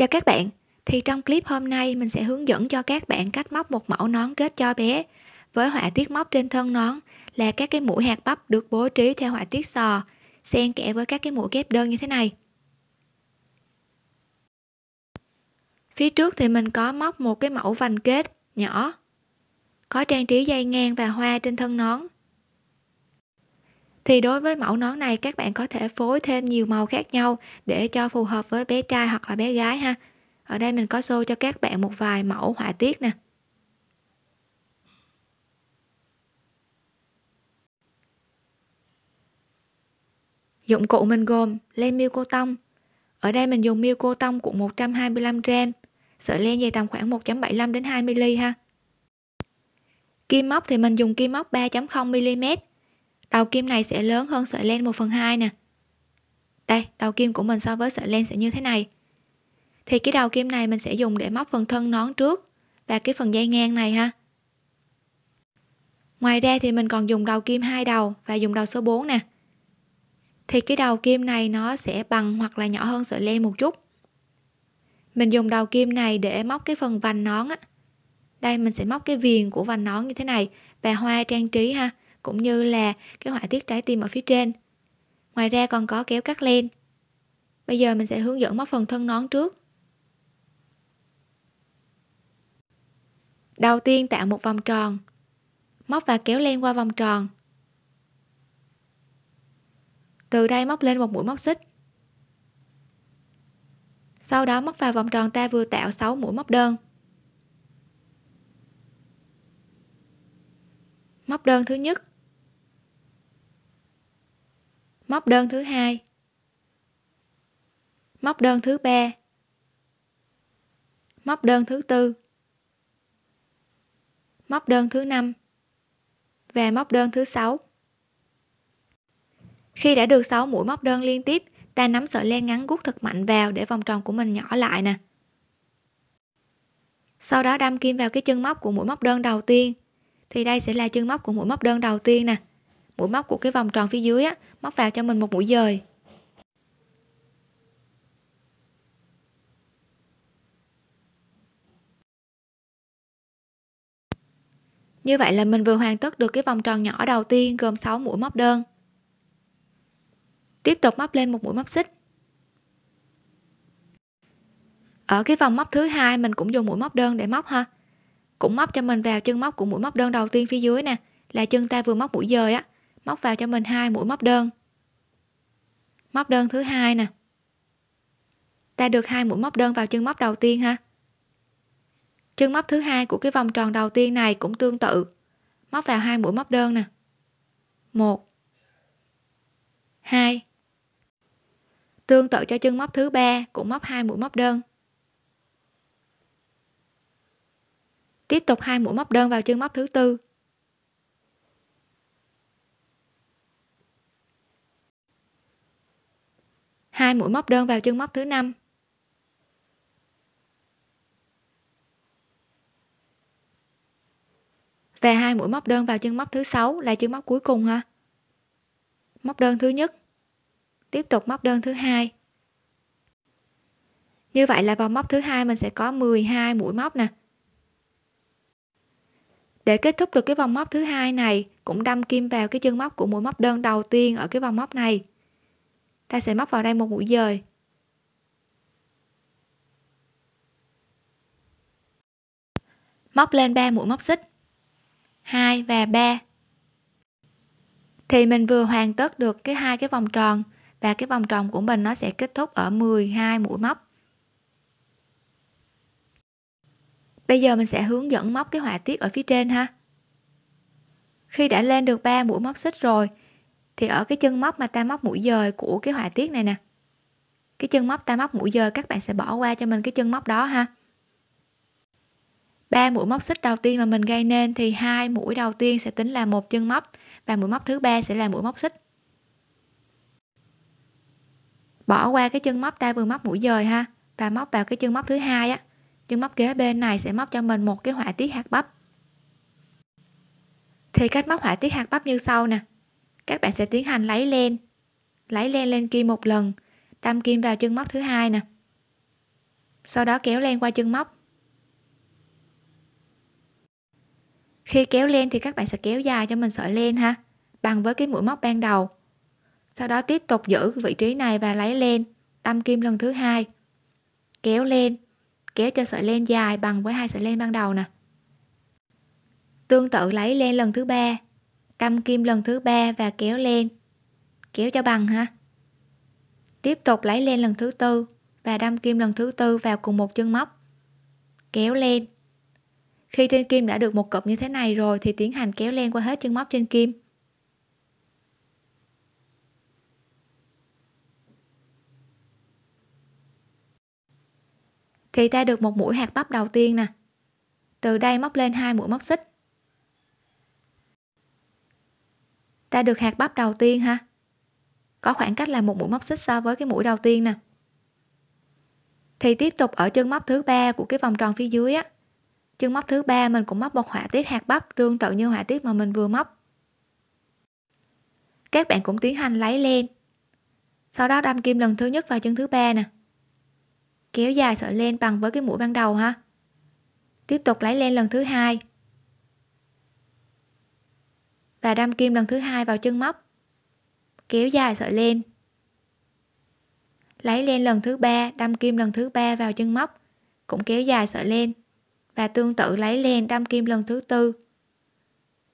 Chào các bạn, thì trong clip hôm nay mình sẽ hướng dẫn cho các bạn cách móc một mẫu nón kết cho bé với họa tiết móc trên thân nón là các cái mũi hạt bắp được bố trí theo họa tiết sò xen kẽ với các cái mũi kép đơn như thế này. Phía trước thì mình có móc một cái mẫu vành kết nhỏ có trang trí dây ngang và hoa trên thân nón thì đối với mẫu nón này, các bạn có thể phối thêm nhiều màu khác nhau để cho phù hợp với bé trai hoặc là bé gái ha. Ở đây mình có show cho các bạn một vài mẫu họa tiết nè. Dụng cụ mình gồm len miêu cô tông. Ở đây mình dùng miêu cô tông cuộn 125 g sợi len dày tầm khoảng 1.75 đến 2 mm ha. Kim móc thì mình dùng kim móc 3.0 mm đầu kim này sẽ lớn hơn sợi len 1 phần 2 nè. Đây đầu kim của mình so với sợi len sẽ như thế này. Thì cái đầu kim này mình sẽ dùng để móc phần thân nón trước và cái phần dây ngang này ha. Ngoài ra thì mình còn dùng đầu kim hai đầu và dùng đầu số 4 nè. Thì cái đầu kim này nó sẽ bằng hoặc là nhỏ hơn sợi len một chút. Mình dùng đầu kim này để móc cái phần vành nón á. Đây, mình sẽ móc cái viền của vành nón như thế này và hoa trang trí ha cũng như là cái họa tiết trái tim ở phía trên. Ngoài ra còn có kéo cắt len. Bây giờ mình sẽ hướng dẫn móc phần thân nón trước. Đầu tiên tạo một vòng tròn. Móc và kéo len qua vòng tròn. Từ đây móc lên một mũi móc xích. Sau đó móc vào vòng tròn ta vừa tạo 6 mũi móc đơn. Móc đơn thứ nhất móc đơn thứ hai. Móc đơn thứ ba. Móc đơn thứ tư. Móc đơn thứ năm và móc đơn thứ sáu. Khi đã được 6 mũi móc đơn liên tiếp, ta nắm sợi len ngắn gút thật mạnh vào để vòng tròn của mình nhỏ lại nè. Sau đó đâm kim vào cái chân móc của mũi móc đơn đầu tiên, thì đây sẽ là chân móc của mũi móc đơn đầu tiên nè mũi móc của cái vòng tròn phía dưới á, móc vào cho mình một mũi dời. Như vậy là mình vừa hoàn tất được cái vòng tròn nhỏ đầu tiên gồm 6 mũi móc đơn. Tiếp tục móc lên một mũi móc xích. Ở cái vòng móc thứ hai mình cũng dùng mũi móc đơn để móc ha. Cũng móc cho mình vào chân móc của mũi móc đơn đầu tiên phía dưới nè, là chân ta vừa móc mũi dời á móc vào cho mình hai mũi móc đơn. Móc đơn thứ hai nè. Ta được hai mũi móc đơn vào chân móc đầu tiên ha. Chân móc thứ hai của cái vòng tròn đầu tiên này cũng tương tự. Móc vào hai mũi móc đơn nè. Một. Hai. Tương tự cho chân móc thứ ba cũng móc hai mũi móc đơn. Tiếp tục hai mũi móc đơn vào chân móc thứ tư. Hai mũi móc đơn vào chân móc thứ năm. Và hai mũi móc đơn vào chân móc thứ sáu là chân móc cuối cùng ha? Móc đơn thứ nhất. Tiếp tục móc đơn thứ hai. Như vậy là vòng móc thứ hai mình sẽ có 12 mũi móc nè. Để kết thúc được cái vòng móc thứ hai này, cũng đâm kim vào cái chân móc của mũi móc đơn đầu tiên ở cái vòng móc này ta sẽ móc vào đây một mũi dời. Móc lên 3 mũi móc xích. 2 và 3 thì mình vừa hoàn tất được cái hai cái vòng tròn và cái vòng tròn của mình nó sẽ kết thúc ở 12 mũi móc. Bây giờ mình sẽ hướng dẫn móc cái họa tiết ở phía trên ha. Khi đã lên được 3 mũi móc xích rồi thì ở cái chân móc mà ta móc mũi dời của cái họa tiết này nè. Cái chân móc ta móc mũi dời, các bạn sẽ bỏ qua cho mình cái chân móc đó ha. Ba mũi móc xích đầu tiên mà mình gây nên thì hai mũi đầu tiên sẽ tính là một chân móc và mũi móc thứ ba sẽ là mũi móc xích. Bỏ qua cái chân móc ta vừa móc mũi dời ha và móc vào cái chân móc thứ hai á. Chân móc kế bên này sẽ móc cho mình một cái họa tiết hạt bắp. Thì cách móc họa tiết hạt bắp như sau nè các bạn sẽ tiến hành lấy len lấy len lên kim một lần, đâm kim vào chân móc thứ hai nè. Sau đó kéo len qua chân móc. Khi kéo len thì các bạn sẽ kéo dài cho mình sợi len ha, bằng với cái mũi móc ban đầu. Sau đó tiếp tục giữ vị trí này và lấy len, đâm kim lần thứ hai. Kéo lên kéo cho sợi len dài bằng với hai sợi len ban đầu nè. Tương tự lấy len lần thứ ba đâm kim lần thứ ba và kéo lên. Kéo cho bằng ha. Tiếp tục lấy lên lần thứ tư và đâm kim lần thứ tư vào cùng một chân móc. Kéo lên. Khi trên kim đã được một cụm như thế này rồi thì tiến hành kéo lên qua hết chân móc trên kim. Thì ta được một mũi hạt bắp đầu tiên nè. Từ đây móc lên hai mũi móc xích. Ta được hạt bắp đầu tiên ha? Có khoảng cách là một mũi móc xích so với cái mũi đầu tiên nè. Thì tiếp tục ở chân móc thứ ba của cái vòng tròn phía dưới á. Chân móc thứ ba mình cũng móc một họa tiết hạt bắp tương tự như họa tiết mà mình vừa móc. Các bạn cũng tiến hành lấy len. Sau đó đâm kim lần thứ nhất vào chân thứ ba nè. Kéo dài sợi len bằng với cái mũi ban đầu ha. Tiếp tục lấy len lần thứ hai và đâm kim lần thứ hai vào chân móc. Kéo dài sợi len lấy len lần thứ ba, đâm kim lần thứ ba vào chân móc. Cũng kéo dài sợi len và tương tự lấy len đâm kim lần thứ tư.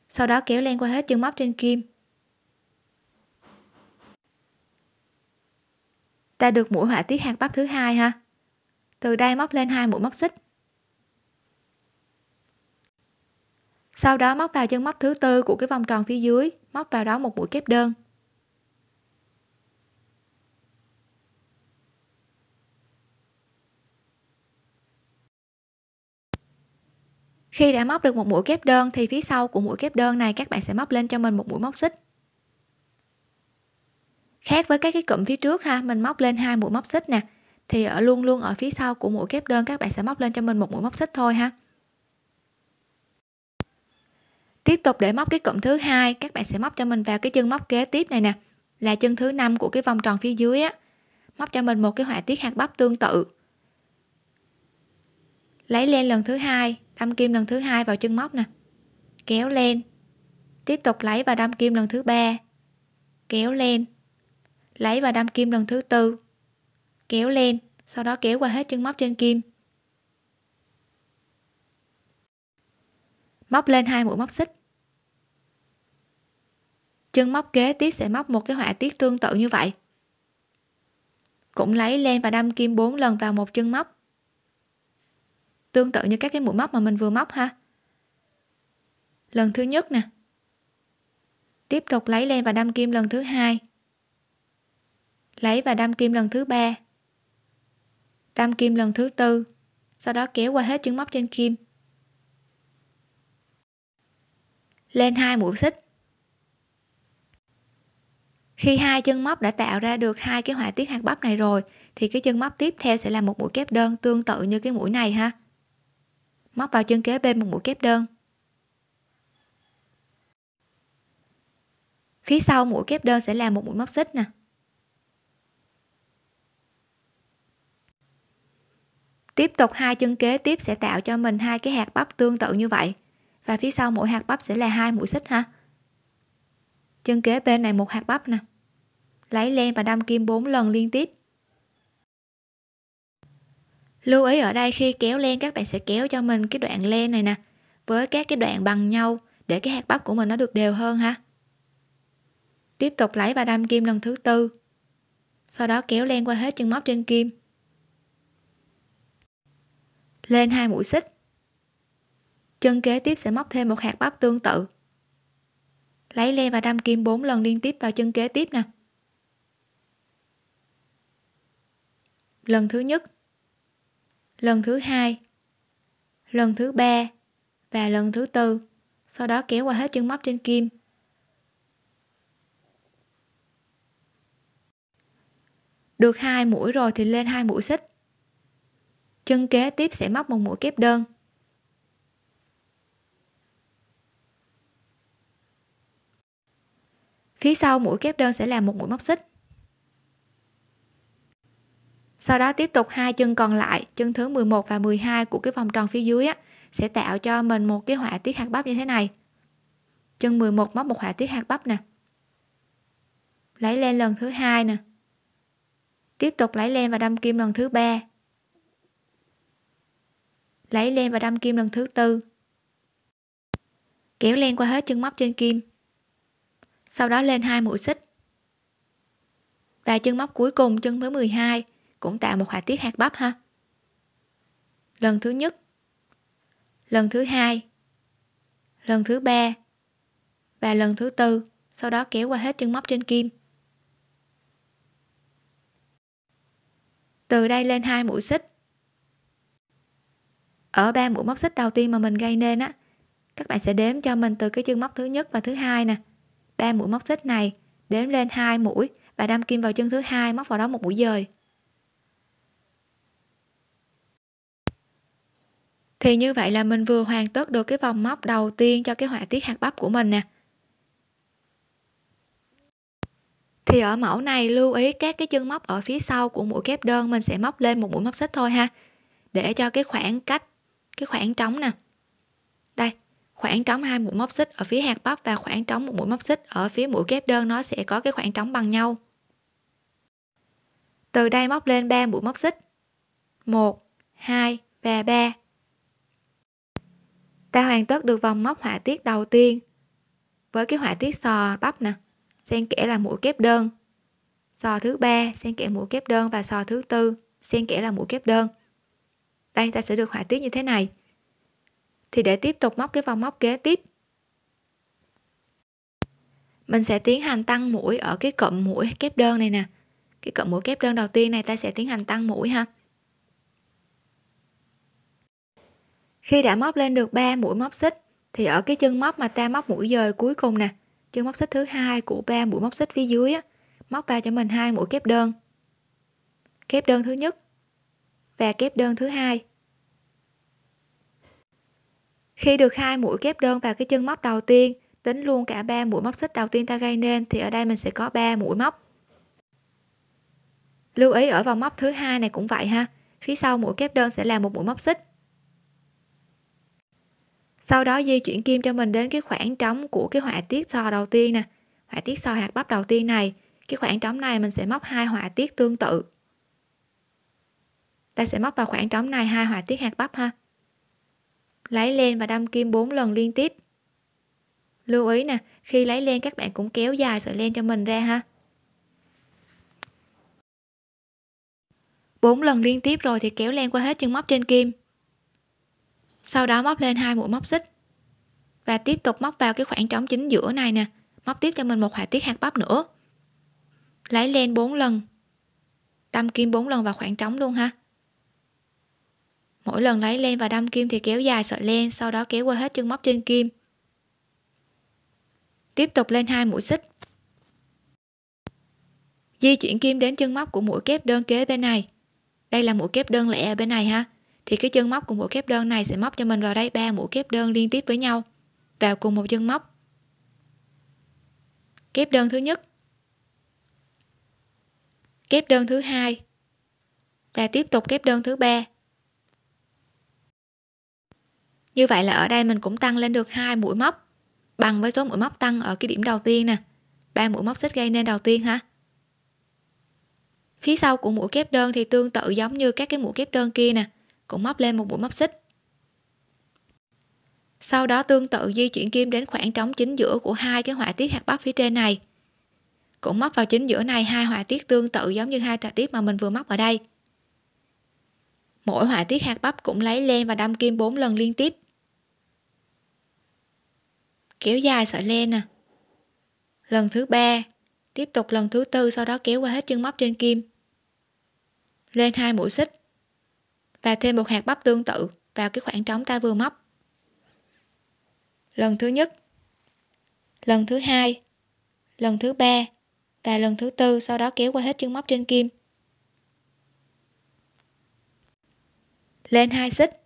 Sau đó kéo len qua hết chân móc trên kim. Ta được mũi họa tiết hạt bắp thứ hai ha? Từ đây móc lên hai mũi móc xích. Sau đó móc vào chân móc thứ tư của cái vòng tròn phía dưới, móc vào đó một mũi kép đơn. Khi đã móc được một mũi kép đơn thì phía sau của mũi kép đơn này các bạn sẽ móc lên cho mình một mũi móc xích. Khác với các cái cụm phía trước ha, mình móc lên hai mũi móc xích nè, thì ở luôn luôn ở phía sau của mũi kép đơn các bạn sẽ móc lên cho mình một mũi móc xích thôi ha tiếp tục để móc cái cụm thứ hai, các bạn sẽ móc cho mình vào cái chân móc kế tiếp này nè, là chân thứ năm của cái vòng tròn phía dưới á. Móc cho mình một cái họa tiết hạt bắp tương tự. Lấy len lần thứ hai, đâm kim lần thứ hai vào chân móc nè. Kéo lên tiếp tục lấy và đâm kim lần thứ ba. Kéo lên lấy và đâm kim lần thứ tư. Kéo lên sau đó kéo qua hết chân móc trên kim. Móc lên hai mũi móc xích. Chân móc kế tiếp sẽ móc một cái họa tiết tương tự như vậy. Cũng lấy len và đâm kim 4 lần vào một chân móc. Tương tự như các cái mũi móc mà mình vừa móc ha. Lần thứ nhất nè. Tiếp tục lấy len và đâm kim lần thứ hai. Lấy và đâm kim lần thứ ba. Đâm kim lần thứ tư. Sau đó kéo qua hết chân móc trên kim. Lên hai mũi xích. Khi hai chân móc đã tạo ra được hai cái họa tiết hạt bắp này rồi, thì cái chân móc tiếp theo sẽ là một mũi kép đơn tương tự như cái mũi này ha. Móc vào chân kế bên một mũi kép đơn. Phía sau mũi kép đơn sẽ là một mũi móc xích nè. Tiếp tục hai chân kế tiếp sẽ tạo cho mình hai cái hạt bắp tương tự như vậy và phía sau mỗi hạt bắp sẽ là hai mũi xích ha. Chân kế bên này một hạt bắp nè. Lấy len và đâm kim 4 lần liên tiếp. Lưu ý ở đây khi kéo len các bạn sẽ kéo cho mình cái đoạn len này nè, với các cái đoạn bằng nhau để cái hạt bắp của mình nó được đều hơn ha. Tiếp tục lấy và đâm kim lần thứ tư. Sau đó kéo len qua hết chân móc trên kim. Lên hai mũi xích chân kế tiếp sẽ móc thêm một hạt bắp tương tự. Lấy len và đâm kim 4 lần liên tiếp vào chân kế tiếp nè. Lần thứ nhất, lần thứ hai, lần thứ ba và lần thứ tư. Sau đó kéo qua hết chân móc trên kim. Được hai mũi rồi thì lên hai mũi xích. Chân kế tiếp sẽ móc một mũi kép đơn. Phía sau mũi kép đơn sẽ là một mũi móc xích. Sau đó tiếp tục hai chân còn lại chân thứ 11 và 12 của cái vòng tròn phía dưới á, sẽ tạo cho mình một cái họa tiết hạt bắp như thế này. Chân 11 móc một họa tiết hạt bắp nè. Lấy lên lần thứ hai nè. Tiếp tục lấy len và đâm kim lần thứ ba. Lấy len và đâm kim lần thứ tư. Kéo len qua hết chân móc trên kim sau đó lên hai mũi xích. Và chân móc cuối cùng, chân thứ 12 cũng tạo một họa tiết hạt bắp ha. Lần thứ nhất, lần thứ hai, lần thứ ba, và lần thứ tư, sau đó kéo qua hết chân móc trên kim. Từ đây lên hai mũi xích. Ở ba mũi móc xích đầu tiên mà mình gây nên á, các bạn sẽ đếm cho mình từ cái chân móc thứ nhất và thứ hai nè ba mũi móc xích này, đếm lên hai mũi và đâm kim vào chân thứ hai móc vào đó một mũi dời. Thì như vậy là mình vừa hoàn tất được cái vòng móc đầu tiên cho cái họa tiết hạt bắp của mình nè. Thì ở mẫu này, lưu ý các cái chân móc ở phía sau của mũi kép đơn, mình sẽ móc lên một mũi móc xích thôi ha, để cho cái khoảng cách, cái khoảng trống nè khoảng trống hai mũi móc xích ở phía hạt bắp và khoảng trống một mũi móc xích ở phía mũi kép đơn, nó sẽ có cái khoảng trống bằng nhau. Từ đây móc lên 3 mũi móc xích. 1 2 và 3 ta hoàn tất được vòng móc họa tiết đầu tiên với cái họa tiết sò bắp nè. Xen kẽ là mũi kép đơn. Sò thứ ba xen kẽ mũi kép đơn và sò thứ tư xen kẽ là mũi kép đơn. Đây ta sẽ được họa tiết như thế này thì để tiếp tục móc cái vòng móc kế tiếp. Mình sẽ tiến hành tăng mũi ở cái cụm mũi kép đơn này nè. Cái cụm mũi kép đơn đầu tiên này ta sẽ tiến hành tăng mũi ha. Khi đã móc lên được 3 mũi móc xích thì ở cái chân móc mà ta móc mũi dời cuối cùng nè chân móc xích thứ hai của ba mũi móc xích phía dưới á, móc vào cho mình hai mũi kép đơn. Kép đơn thứ nhất và kép đơn thứ hai khi được hai mũi kép đơn vào cái chân móc đầu tiên, tính luôn cả ba mũi móc xích đầu tiên ta gây nên, thì ở đây mình sẽ có 3 mũi móc. Lưu ý ở vòng móc thứ hai này cũng vậy ha, phía sau mũi kép đơn sẽ là một mũi móc xích. Sau đó di chuyển kim cho mình đến cái khoảng trống của cái họa tiết sò đầu tiên nè. Họa tiết sò hạt bắp đầu tiên này, cái khoảng trống này mình sẽ móc hai họa tiết tương tự. Ta sẽ móc vào khoảng trống này hai họa tiết hạt bắp ha lấy len và đâm kim 4 lần liên tiếp. Lưu ý nè, khi lấy len các bạn cũng kéo dài sợi len cho mình ra ha. Bốn lần liên tiếp rồi thì kéo len qua hết chân móc trên kim. Sau đó móc lên hai mũi móc xích. Và tiếp tục móc vào cái khoảng trống chính giữa này nè, móc tiếp cho mình một họa tiết hạt bắp nữa. Lấy len 4 lần, đâm kim 4 lần vào khoảng trống luôn ha mỗi lần lấy len và đâm kim thì kéo dài sợi len, sau đó kéo qua hết chân móc trên kim. Tiếp tục lên hai mũi xích. Di chuyển kim đến chân móc của mũi kép đơn kế bên này. Đây là mũi kép đơn lẻ ở bên này ha. Thì cái chân móc của mũi kép đơn này sẽ móc cho mình vào đây ba mũi kép đơn liên tiếp với nhau, vào cùng một chân móc. Kép đơn thứ nhất. Kép đơn thứ hai. Và tiếp tục kép đơn thứ ba như vậy là ở đây mình cũng tăng lên được hai mũi móc, bằng với số mũi móc tăng ở cái điểm đầu tiên nè. Ba mũi móc xích gây nên đầu tiên ha. Phía sau của mũi kép đơn thì tương tự giống như các cái mũi kép đơn kia nè, cũng móc lên một mũi móc xích. Sau đó tương tự di chuyển kim đến khoảng trống chính giữa của hai cái họa tiết hạt bắp phía trên này. Cũng móc vào chính giữa này, hai họa tiết tương tự giống như hai họa tiết mà mình vừa móc ở đây. Mỗi họa tiết hạt bắp cũng lấy len và đâm kim 4 lần liên tiếp kéo dài sợi len nè. Lần thứ ba, tiếp tục lần thứ tư, sau đó kéo qua hết chân móc trên kim. Lên hai mũi xích và thêm một hạt bắp tương tự vào cái khoảng trống ta vừa móc. Lần thứ nhất, lần thứ hai, lần thứ ba và lần thứ tư, sau đó kéo qua hết chân móc trên kim. Lên hai xích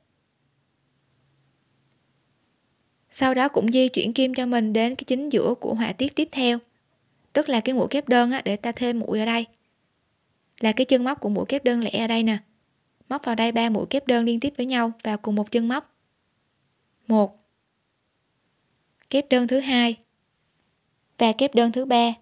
sau đó cũng di chuyển kim cho mình đến cái chính giữa của họa tiết tiếp theo tức là cái mũi kép đơn á, để ta thêm mũi ở đây. Là cái chân móc của mũi kép đơn lẻ ở đây nè. Móc vào đây ba mũi kép đơn liên tiếp với nhau vào cùng một chân móc. Một. Kép đơn thứ hai và kép đơn thứ ba.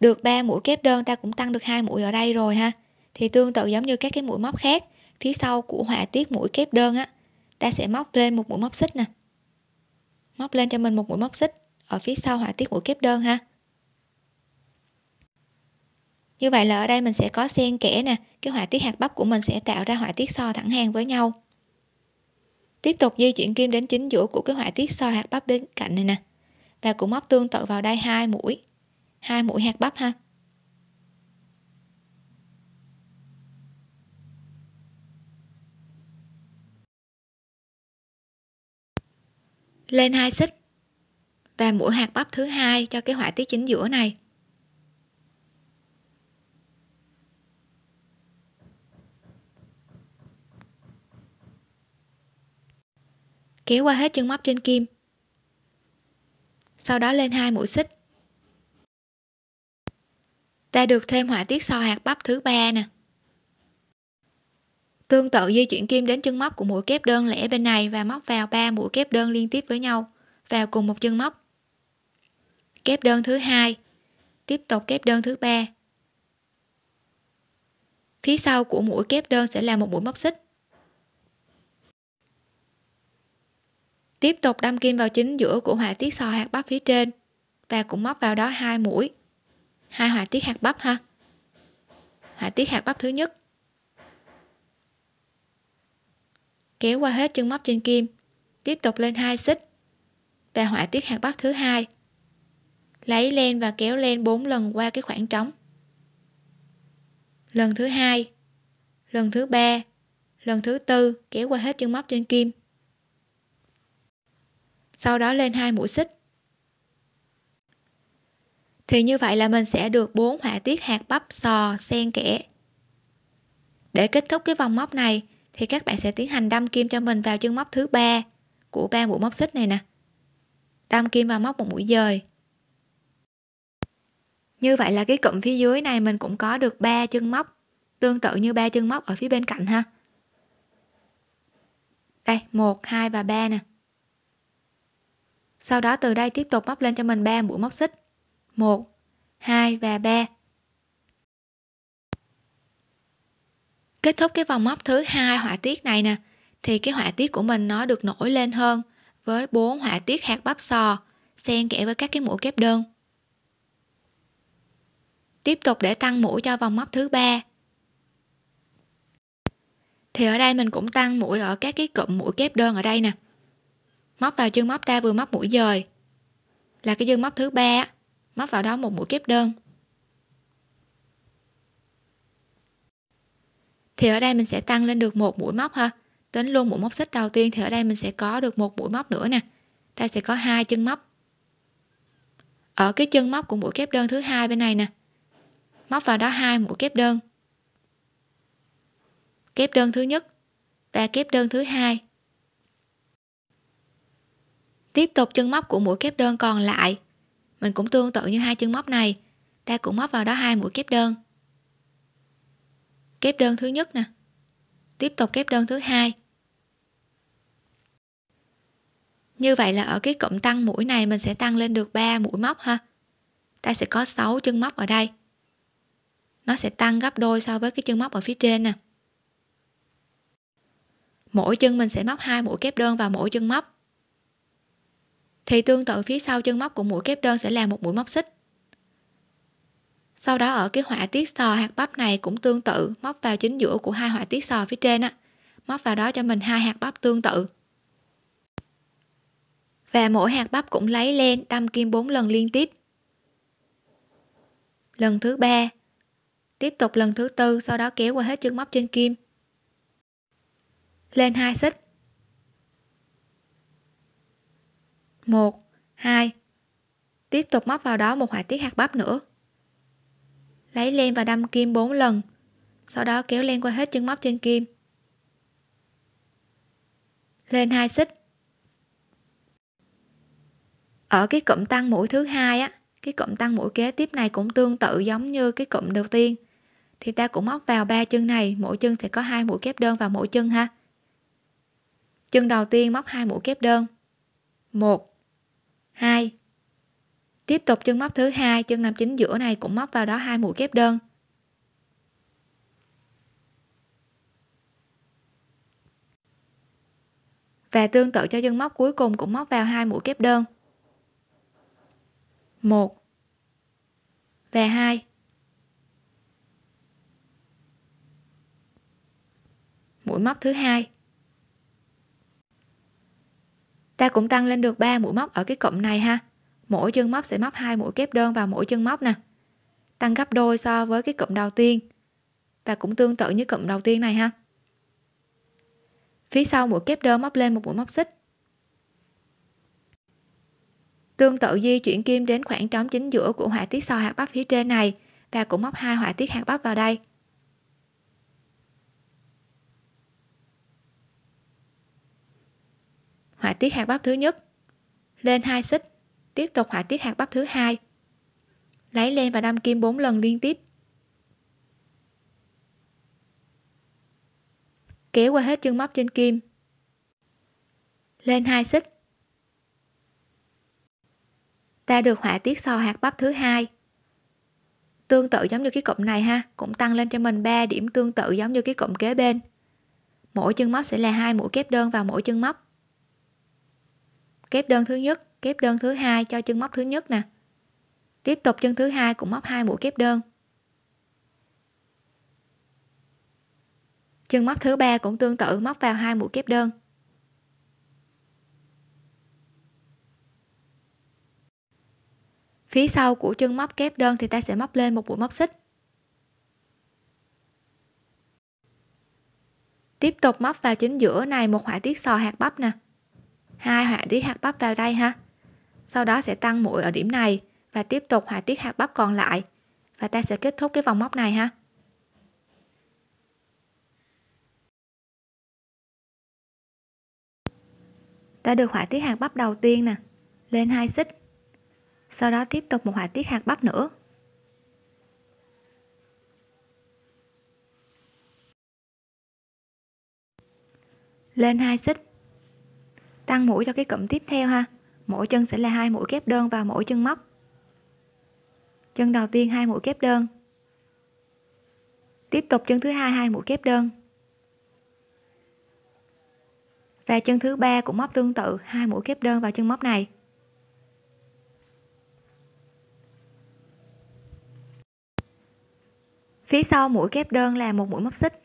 Được 3 mũi kép đơn ta cũng tăng được hai mũi ở đây rồi ha. Thì tương tự giống như các cái mũi móc khác phía sau của họa tiết mũi kép đơn á ta sẽ móc lên một mũi móc xích nè. Móc lên cho mình một mũi móc xích ở phía sau họa tiết mũi kép đơn ha. Như vậy là ở đây mình sẽ có xen kẽ nè, cái họa tiết hạt bắp của mình sẽ tạo ra họa tiết so thẳng hàng với nhau. Tiếp tục di chuyển kim đến chính giữa của cái họa tiết so hạt bắp bên cạnh này nè. Và cũng móc tương tự vào đây hai mũi hai mũi hạt bắp ha. Lên hai xích và mũi hạt bắp thứ hai cho cái họa tiết chính giữa này. Kéo qua hết chân móc trên kim. Sau đó lên hai mũi xích. Ta được thêm họa tiết sau hạt bắp thứ ba nè tương tự di chuyển kim đến chân móc của mũi kép đơn lẻ bên này và móc vào ba mũi kép đơn liên tiếp với nhau, vào cùng một chân móc. Kép đơn thứ hai, tiếp tục kép đơn thứ ba. Phía sau của mũi kép đơn sẽ là một mũi móc xích. Tiếp tục đâm kim vào chính giữa của họa tiết sò hạt bắp phía trên và cũng móc vào đó hai mũi. Hai họa tiết hạt bắp ha. Họa tiết hạt bắp thứ nhất. Kéo qua hết chân móc trên kim, tiếp tục lên hai xích, và họa tiết hạt bắp thứ hai. Lấy len và kéo len 4 lần qua cái khoảng trống. Lần thứ hai, lần thứ ba, lần thứ tư kéo qua hết chân móc trên kim. Sau đó lên hai mũi xích. Thì như vậy là mình sẽ được bốn họa tiết hạt bắp sò xen kẽ. Để kết thúc cái vòng móc này thì các bạn sẽ tiến hành đâm kim cho mình vào chân móc thứ ba của ba mũi móc xích này nè. Đâm kim vào móc một mũi dời. Như vậy là cái cụm phía dưới này mình cũng có được ba chân móc, tương tự như ba chân móc ở phía bên cạnh ha. Đây, một, hai và 3 nè. Sau đó từ đây tiếp tục móc lên cho mình 3 mũi móc xích. 1 2 và 3 kết thúc cái vòng móc thứ hai họa tiết này nè, thì cái họa tiết của mình nó được nổi lên hơn với bốn họa tiết hạt bắp sò, xen kẽ với các cái mũi kép đơn. Tiếp tục để tăng mũi cho vòng móc thứ ba. Thì ở đây mình cũng tăng mũi ở các cái cụm mũi kép đơn ở đây nè. Móc vào chân móc ta vừa móc mũi dời. Là cái chân móc thứ ba móc vào đó một mũi kép đơn. Thì ở đây mình sẽ tăng lên được một mũi móc ha. Tính luôn mũi móc xích đầu tiên thì ở đây mình sẽ có được một mũi móc nữa nè. Ta sẽ có hai chân móc. Ở cái chân móc của mũi kép đơn thứ hai bên này nè. Móc vào đó hai mũi kép đơn. Kép đơn thứ nhất và kép đơn thứ hai. Tiếp tục chân móc của mũi kép đơn còn lại. Mình cũng tương tự như hai chân móc này. Ta cũng móc vào đó hai mũi kép đơn kép đơn thứ nhất nè. Tiếp tục kép đơn thứ hai. Như vậy là ở cái cụm tăng mũi này mình sẽ tăng lên được 3 mũi móc ha. Ta sẽ có 6 chân móc ở đây. Nó sẽ tăng gấp đôi so với cái chân móc ở phía trên nè. Mỗi chân mình sẽ móc hai mũi kép đơn vào mỗi chân móc. Thì tương tự phía sau chân móc của mũi kép đơn sẽ là một mũi móc xích sau đó ở cái họa tiết sò hạt bắp này cũng tương tự, móc vào chính giữa của hai họa tiết sò phía trên á. Móc vào đó cho mình hai hạt bắp tương tự. Và mỗi hạt bắp cũng lấy lên đâm kim 4 lần liên tiếp. Lần thứ ba. Tiếp tục lần thứ tư, sau đó kéo qua hết chân móc trên kim. Lên hai xích. 1 2 tiếp tục móc vào đó một họa tiết hạt bắp nữa lấy len và đâm kim 4 lần. Sau đó kéo len qua hết chân móc trên kim. Lên hai xích. Ở cái cụm tăng mũi thứ hai á, cái cụm tăng mũi kế tiếp này cũng tương tự giống như cái cụm đầu tiên. Thì ta cũng móc vào ba chân này, mỗi chân sẽ có hai mũi kép đơn vào mỗi chân ha. Chân đầu tiên móc hai mũi kép đơn. Một, hai tiếp tục chân móc thứ hai, chân nằm chính giữa này cũng móc vào đó hai mũi kép đơn. Và tương tự cho chân móc cuối cùng cũng móc vào hai mũi kép đơn. Một và hai. Mũi móc thứ hai. Ta cũng tăng lên được 3 mũi móc ở cái cụm này ha mỗi chân móc sẽ móc hai mũi kép đơn vào mỗi chân móc nè. Tăng gấp đôi so với cái cụm đầu tiên. Và cũng tương tự như cụm đầu tiên này ha. Phía sau mũi kép đơn móc lên một mũi móc xích. Tương tự di chuyển kim đến khoảng trống chính giữa của họa tiết sò hạt bắp phía trên này và cũng móc hai họa tiết hạt bắp vào đây. Họa tiết hạt bắp thứ nhất lên hai xích tiếp tục họa tiết hạt bắp thứ hai. Lấy len và đâm kim 4 lần liên tiếp. Kéo qua hết chân móc trên kim. Lên hai xích. Ta được họa tiết sò hạt bắp thứ hai. Tương tự giống như cái cụm này ha, cũng tăng lên cho mình 3 điểm tương tự giống như cái cụm kế bên. Mỗi chân móc sẽ là hai mũi kép đơn vào mỗi chân móc kép đơn thứ nhất, kép đơn thứ hai cho chân móc thứ nhất nè. Tiếp tục chân thứ hai cũng móc hai mũi kép đơn. Chân móc thứ ba cũng tương tự móc vào hai mũi kép đơn. Phía sau của chân móc kép đơn thì ta sẽ móc lên một mũi móc xích. Tiếp tục móc vào chính giữa này một họa tiết sò hạt bắp nè hai họa tiết hạt bắp vào đây ha. Sau đó sẽ tăng mũi ở điểm này và tiếp tục họa tiết hạt bắp còn lại. Và ta sẽ kết thúc cái vòng móc này ha. Ta được họa tiết hạt bắp đầu tiên nè, lên hai xích. Sau đó tiếp tục một họa tiết hạt bắp nữa. Lên hai xích tăng mũi cho cái cụm tiếp theo ha. Mỗi chân sẽ là hai mũi kép đơn vào mỗi chân móc. Chân đầu tiên hai mũi kép đơn. Tiếp tục chân thứ hai hai mũi kép đơn. Và chân thứ ba cũng móc tương tự, hai mũi kép đơn vào chân móc này. Phía sau mũi kép đơn là một mũi móc xích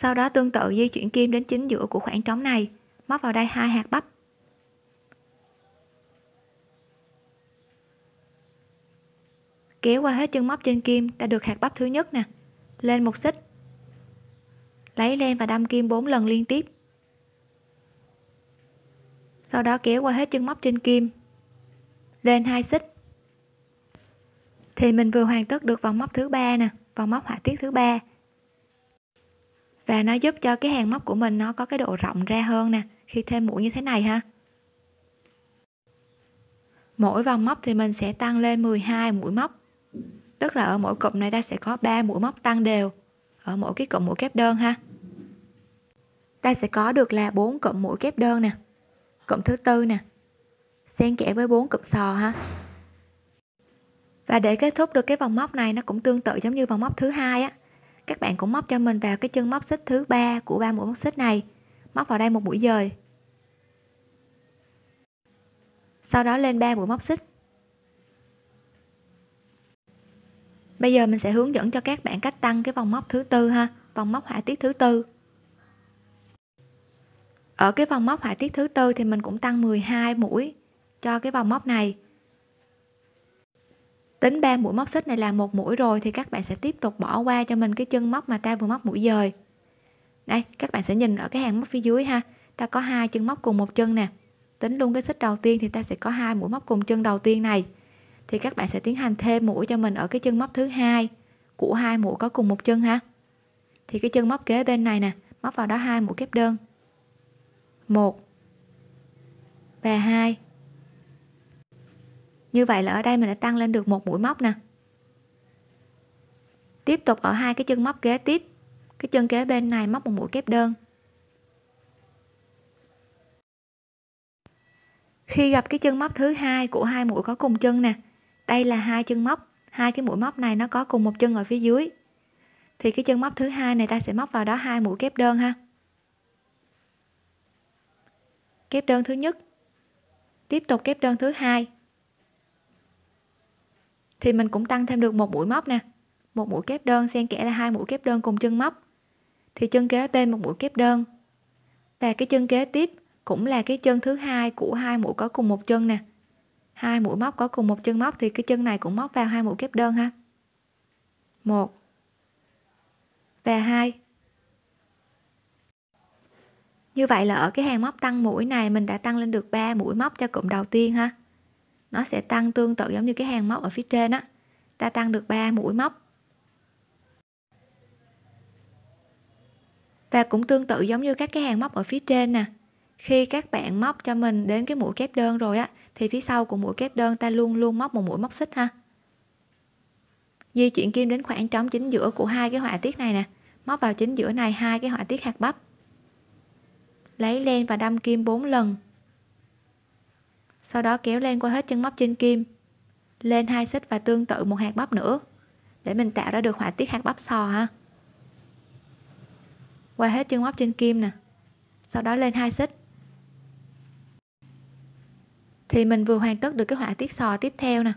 sau đó tương tự di chuyển kim đến chính giữa của khoảng trống này. Móc vào đây hai hạt bắp. Kéo qua hết chân móc trên kim ta được hạt bắp thứ nhất nè. Lên một xích. Lấy len và đâm kim 4 lần liên tiếp. Sau đó kéo qua hết chân móc trên kim. Lên hai xích. Thì mình vừa hoàn tất được vòng móc thứ ba nè, vòng móc họa tiết thứ ba và nó giúp cho cái hàng móc của mình nó có cái độ rộng ra hơn nè, khi thêm mũi như thế này ha. Mỗi vòng móc thì mình sẽ tăng lên 12 mũi móc. Tức là ở mỗi cụm này ta sẽ có 3 mũi móc tăng đều, ở mỗi cái cụm mũi kép đơn ha. Ta sẽ có được là bốn cụm mũi kép đơn nè, cụm thứ tư nè, xen kẽ với bốn cụm sò ha. Và để kết thúc được cái vòng móc này, nó cũng tương tự giống như vòng móc thứ hai á các bạn cũng móc cho mình vào cái chân móc xích thứ ba của ba mũi móc xích này. Móc vào đây một mũi dời. Sau đó lên ba mũi móc xích. Bây giờ mình sẽ hướng dẫn cho các bạn cách tăng cái vòng móc thứ tư ha, vòng móc họa tiết thứ tư. Ở cái vòng móc họa tiết thứ tư thì mình cũng tăng 12 mũi cho cái vòng móc này tính 3 mũi móc xích này là một mũi rồi thì các bạn sẽ tiếp tục bỏ qua cho mình cái chân móc mà ta vừa móc mũi dời. Đây, các bạn sẽ nhìn ở cái hàng móc phía dưới ha. Ta có hai chân móc cùng một chân nè. Tính luôn cái xích đầu tiên thì ta sẽ có hai mũi móc cùng chân đầu tiên này. Thì các bạn sẽ tiến hành thêm mũi cho mình ở cái chân móc thứ hai của hai mũi có cùng một chân ha. Thì cái chân móc kế bên này nè, móc vào đó hai mũi kép đơn. Một và hai như vậy là ở đây mình đã tăng lên được một mũi móc nè. Tiếp tục ở hai cái chân móc kế tiếp. Cái chân kế bên này móc một mũi kép đơn. Khi gặp cái chân móc thứ hai của hai mũi có cùng chân nè, đây là hai chân móc. Hai cái mũi móc này nó có cùng một chân ở phía dưới. Thì cái chân móc thứ hai này ta sẽ móc vào đó hai mũi kép đơn ha. Kép đơn thứ nhất. Tiếp tục kép đơn thứ hai thì mình cũng tăng thêm được một mũi móc nè. Một mũi kép đơn, xen kẽ là hai mũi kép đơn cùng chân móc. Thì chân kế bên một mũi kép đơn. Và cái chân kế tiếp cũng là cái chân thứ hai của hai mũi có cùng một chân nè. Hai mũi móc có cùng một chân móc thì cái chân này cũng móc vào hai mũi kép đơn ha. Một và hai. Như vậy là ở cái hàng móc tăng mũi này mình đã tăng lên được 3 mũi móc cho cụm đầu tiên ha nó sẽ tăng tương tự giống như cái hàng móc ở phía trên á. Ta tăng được 3 mũi móc. Và cũng tương tự giống như các cái hàng móc ở phía trên nè. Khi các bạn móc cho mình đến cái mũi kép đơn rồi á, thì phía sau của mũi kép đơn ta luôn luôn móc một mũi móc xích ha. Di chuyển kim đến khoảng trống chính giữa của hai cái họa tiết này nè. Móc vào chính giữa này hai cái họa tiết hạt bắp. Lấy len và đâm kim 4 lần sau đó kéo lên qua hết chân móc trên kim. Lên hai xích và tương tự một hạt bắp nữa. Để mình tạo ra được họa tiết hạt bắp sò ha. Qua hết chân móc trên kim nè. Sau đó lên hai xích. Thì mình vừa hoàn tất được cái họa tiết sò tiếp theo nè.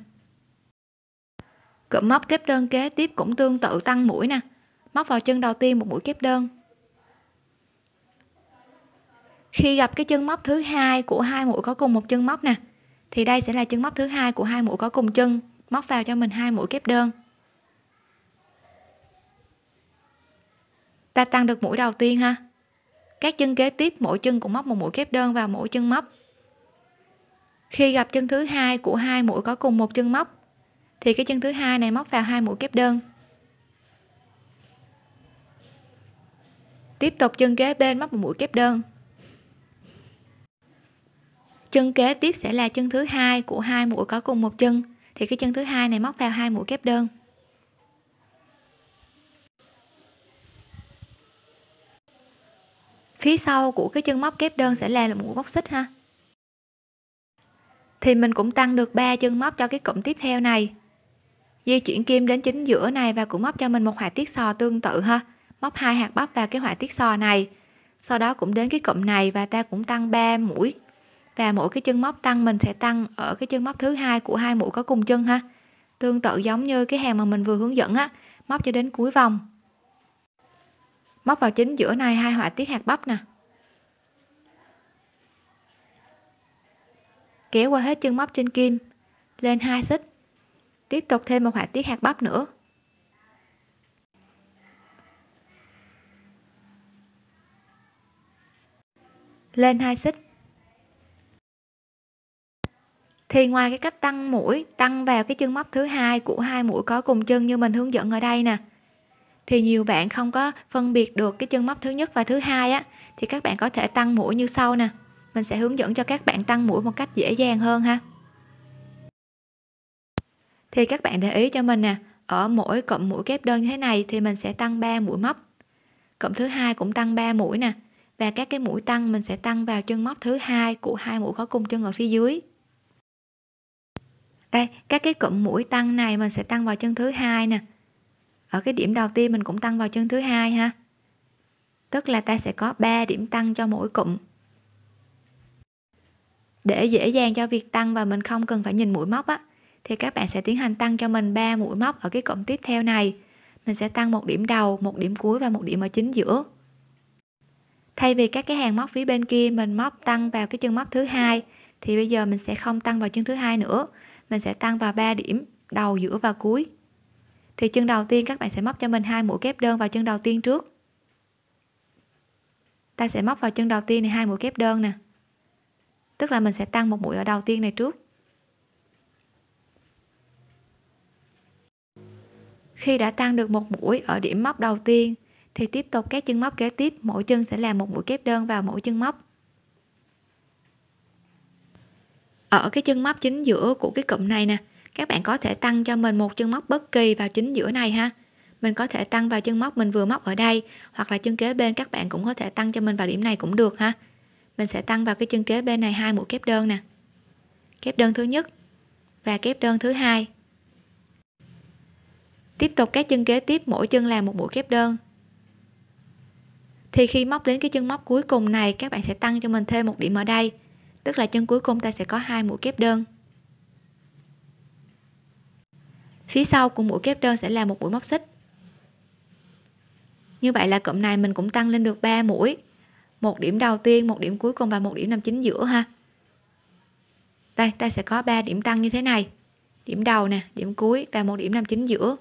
Cụm móc kép đơn kế tiếp cũng tương tự tăng mũi nè. Móc vào chân đầu tiên một mũi kép đơn khi gặp cái chân móc thứ hai của hai mũi có cùng một chân móc nè, thì đây sẽ là chân móc thứ hai của hai mũi có cùng chân móc vào cho mình hai mũi kép đơn. Ta tăng được mũi đầu tiên ha. Các chân kế tiếp, mỗi chân cũng móc một mũi kép đơn vào mỗi chân móc. Khi gặp chân thứ hai của hai mũi có cùng một chân móc, thì cái chân thứ hai này móc vào hai mũi kép đơn. Tiếp tục chân kế bên móc một mũi kép đơn chân kế tiếp sẽ là chân thứ hai của hai mũi có cùng một chân. Thì cái chân thứ hai này móc vào hai mũi kép đơn. Phía sau của cái chân móc kép đơn sẽ là mũi móc xích ha. Thì mình cũng tăng được 3 chân móc cho cái cụm tiếp theo này. Di chuyển kim đến chính giữa này và cũng móc cho mình một họa tiết sò tương tự ha. Móc hai hạt bắp vào cái họa tiết sò này. Sau đó cũng đến cái cụm này và ta cũng tăng 3 mũi và mỗi cái chân móc tăng mình sẽ tăng ở cái chân móc thứ hai của hai mũi có cùng chân ha. Tương tự giống như cái hàng mà mình vừa hướng dẫn á, móc cho đến cuối vòng. Móc vào chính giữa này hai họa tiết hạt bắp nè. Kéo qua hết chân móc trên kim, lên hai xích. Tiếp tục thêm một họa tiết hạt bắp nữa. Lên hai xích. Thì ngoài cái cách tăng mũi, tăng vào cái chân móc thứ hai của hai mũi có cùng chân như mình hướng dẫn ở đây nè, thì nhiều bạn không có phân biệt được cái chân móc thứ nhất và thứ hai á, thì các bạn có thể tăng mũi như sau nè. Mình sẽ hướng dẫn cho các bạn tăng mũi một cách dễ dàng hơn ha. Thì các bạn để ý cho mình nè, ở mỗi cụm mũi kép đơn như thế này thì mình sẽ tăng 3 mũi móc. Cụm thứ hai cũng tăng 3 mũi nè, và các cái mũi tăng mình sẽ tăng vào chân móc thứ hai của hai mũi có cùng chân ở phía dưới đây các cái cụm mũi tăng này mình sẽ tăng vào chân thứ hai nè. Ở cái điểm đầu tiên mình cũng tăng vào chân thứ hai ha. Tức là ta sẽ có 3 điểm tăng cho mỗi cụm. Để dễ dàng cho việc tăng và mình không cần phải nhìn mũi móc á, thì các bạn sẽ tiến hành tăng cho mình 3 mũi móc ở cái cụm tiếp theo này. Mình sẽ tăng một điểm đầu, một điểm cuối và một điểm ở chính giữa. Thay vì các cái hàng móc phía bên kia mình móc tăng vào cái chân móc thứ hai, thì bây giờ mình sẽ không tăng vào chân thứ hai nữa mình sẽ tăng vào 3 điểm đầu giữa và cuối. Thì chân đầu tiên các bạn sẽ móc cho mình hai mũi kép đơn vào chân đầu tiên trước. Ta sẽ móc vào chân đầu tiên này hai mũi kép đơn nè. Tức là mình sẽ tăng một mũi ở đầu tiên này trước. Khi đã tăng được một mũi ở điểm móc đầu tiên, thì tiếp tục các chân móc kế tiếp, mỗi chân sẽ làm một mũi kép đơn vào mỗi chân móc. Ở cái chân móc chính giữa của cái cụm này nè, các bạn có thể tăng cho mình một chân móc bất kỳ vào chính giữa này ha. Mình có thể tăng vào chân móc mình vừa móc ở đây, hoặc là chân kế bên các bạn cũng có thể tăng cho mình vào điểm này cũng được ha. Mình sẽ tăng vào cái chân kế bên này hai mũi kép đơn nè. Kép đơn thứ nhất và kép đơn thứ hai. Tiếp tục các chân kế tiếp, mỗi chân làm một mũi kép đơn. Thì khi móc đến cái chân móc cuối cùng này, các bạn sẽ tăng cho mình thêm một điểm ở đây tức là chân cuối cùng ta sẽ có hai mũi kép đơn. Phía sau của mũi kép đơn sẽ là một mũi móc xích. Như vậy là cụm này mình cũng tăng lên được 3 mũi. Một điểm đầu tiên, một điểm cuối cùng và một điểm nằm chính giữa ha. Đây, ta sẽ có 3 điểm tăng như thế này. Điểm đầu nè, điểm cuối và một điểm nằm chính giữa.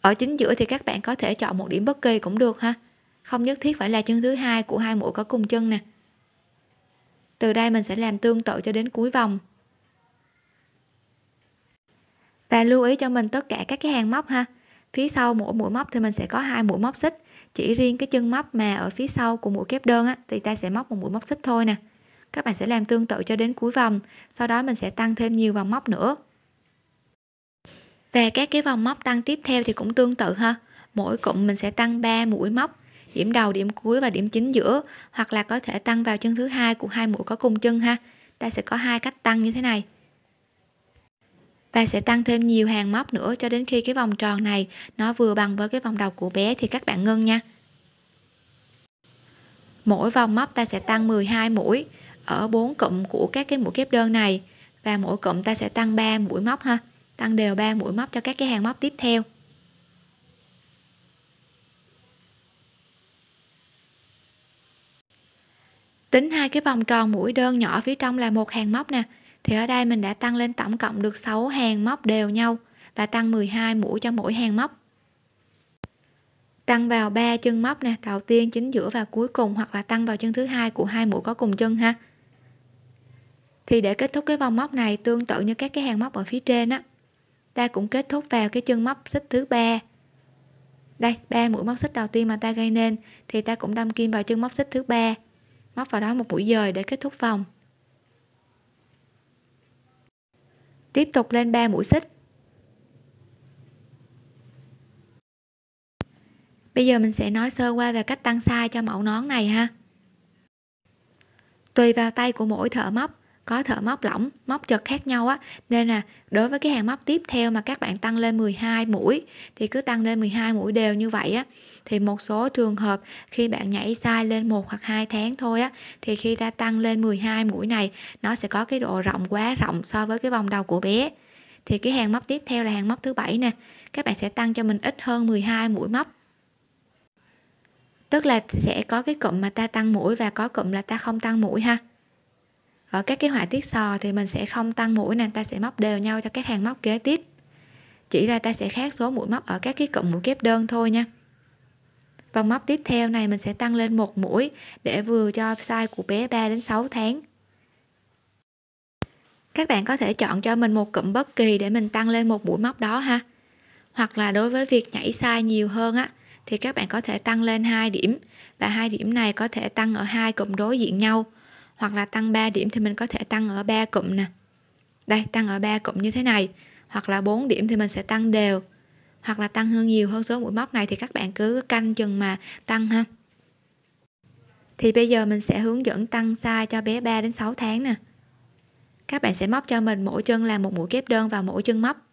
Ở chính giữa thì các bạn có thể chọn một điểm bất kỳ cũng được ha. Không nhất thiết phải là chân thứ hai của hai mũi có cùng chân nè từ đây mình sẽ làm tương tự cho đến cuối vòng. Và lưu ý cho mình tất cả các cái hàng móc ha. Phía sau mỗi mũi móc thì mình sẽ có hai mũi móc xích. Chỉ riêng cái chân móc mà ở phía sau của mũi kép đơn á, thì ta sẽ móc một mũi móc xích thôi nè. Các bạn sẽ làm tương tự cho đến cuối vòng. Sau đó mình sẽ tăng thêm nhiều vòng móc nữa. Và các cái vòng móc tăng tiếp theo thì cũng tương tự ha. Mỗi cụm mình sẽ tăng 3 mũi móc điểm đầu, điểm cuối và điểm chính giữa, hoặc là có thể tăng vào chân thứ hai của hai mũi có cùng chân ha. Ta sẽ có hai cách tăng như thế này. Và sẽ tăng thêm nhiều hàng móc nữa cho đến khi cái vòng tròn này nó vừa bằng với cái vòng đầu của bé thì các bạn ngưng nha. Mỗi vòng móc ta sẽ tăng 12 mũi ở bốn cụm của các cái mũi kép đơn này. Và mỗi cụm ta sẽ tăng 3 mũi móc ha. Tăng đều 3 mũi móc cho các cái hàng móc tiếp theo. Tính hai cái vòng tròn mũi đơn nhỏ phía trong là một hàng móc nè. Thì ở đây mình đã tăng lên tổng cộng được 6 hàng móc đều nhau và tăng 12 mũi cho mỗi hàng móc. Tăng vào ba chân móc nè, đầu tiên, chính giữa và cuối cùng hoặc là tăng vào chân thứ hai của hai mũi có cùng chân ha. Thì để kết thúc cái vòng móc này tương tự như các cái hàng móc ở phía trên á, ta cũng kết thúc vào cái chân móc xích thứ ba. Đây, ba mũi móc xích đầu tiên mà ta gây nên thì ta cũng đâm kim vào chân móc xích thứ ba móc vào đó một mũi dời để kết thúc vòng. Tiếp tục lên 3 mũi xích. Bây giờ mình sẽ nói sơ qua về cách tăng size cho mẫu nón này ha. Tùy vào tay của mỗi thợ móc có thợ móc lỏng, móc chật khác nhau á. Nên là đối với cái hàng móc tiếp theo mà các bạn tăng lên 12 mũi, thì cứ tăng lên 12 mũi đều như vậy á, thì một số trường hợp khi bạn nhảy sai lên một hoặc hai tháng thôi á, thì khi ta tăng lên 12 mũi này, nó sẽ có cái độ rộng quá rộng so với cái vòng đầu của bé. Thì cái hàng móc tiếp theo là hàng móc thứ bảy nè, các bạn sẽ tăng cho mình ít hơn 12 mũi móc. Tức là sẽ có cái cụm mà ta tăng mũi và có cụm là ta không tăng mũi ha ở các cái họa tiết sò thì mình sẽ không tăng mũi nè, ta sẽ móc đều nhau cho các hàng móc kế tiếp. Chỉ là ta sẽ khác số mũi móc ở các cái cụm mũi kép đơn thôi nha. Vòng móc tiếp theo này mình sẽ tăng lên một mũi để vừa cho size của bé 3 đến 6 tháng. Các bạn có thể chọn cho mình một cụm bất kỳ để mình tăng lên một mũi móc đó ha. Hoặc là đối với việc nhảy size nhiều hơn á, thì các bạn có thể tăng lên hai điểm. Và hai điểm này có thể tăng ở hai cụm đối diện nhau hoặc là tăng 3 điểm thì mình có thể tăng ở ba cụm nè. Đây, tăng ở ba cụm như thế này, hoặc là 4 điểm thì mình sẽ tăng đều, hoặc là tăng hơn nhiều hơn số mũi móc này thì các bạn cứ canh chừng mà tăng ha. Thì bây giờ mình sẽ hướng dẫn tăng size cho bé 3 đến 6 tháng nè. Các bạn sẽ móc cho mình mỗi chân là một mũi kép đơn vào mỗi chân móc.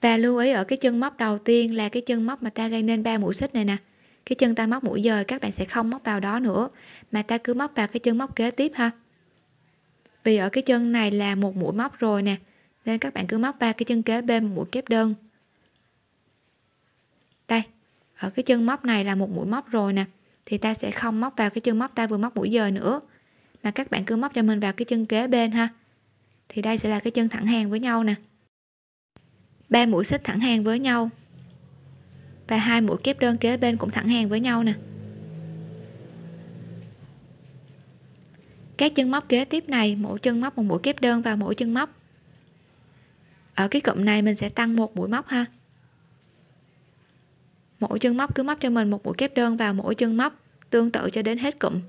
Và lưu ý ở cái chân móc đầu tiên là cái chân móc mà ta gây nên ba mũi xích này nè cái chân ta móc mũi dời, các bạn sẽ không móc vào đó nữa. Mà ta cứ móc vào cái chân móc kế tiếp ha. Vì ở cái chân này là một mũi móc rồi nè, nên các bạn cứ móc vào cái chân kế bên một mũi kép đơn. Đây, ở cái chân móc này là một mũi móc rồi nè, thì ta sẽ không móc vào cái chân móc ta vừa móc mũi dời nữa. Mà các bạn cứ móc cho mình vào cái chân kế bên ha. Thì đây sẽ là cái chân thẳng hàng với nhau nè. Ba mũi xích thẳng hàng với nhau và hai mũi kép đơn kế bên cũng thẳng hàng với nhau nè. Các chân móc kế tiếp này, mỗi chân móc một mũi kép đơn vào mỗi chân móc. Ở cái cụm này mình sẽ tăng một mũi móc ha. Mỗi chân móc cứ móc cho mình một mũi kép đơn vào mỗi chân móc, tương tự cho đến hết cụm.